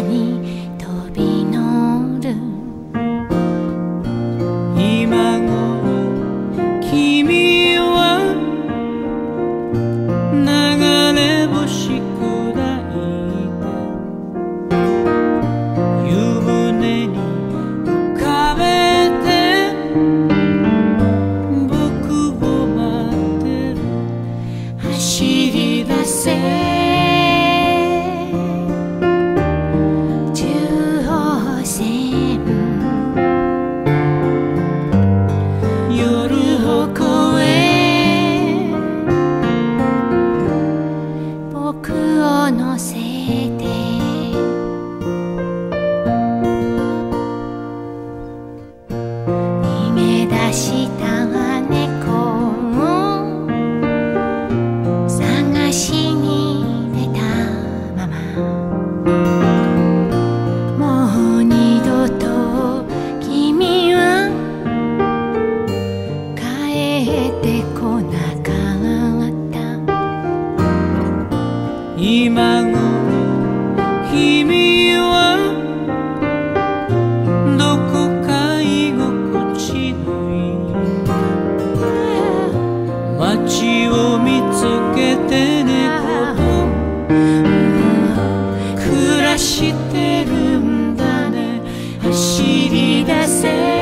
に飛び乗る。今頃君は流れ星砕いて。湯船に浮かべて。僕を待ってる。走り出せ。らしたり出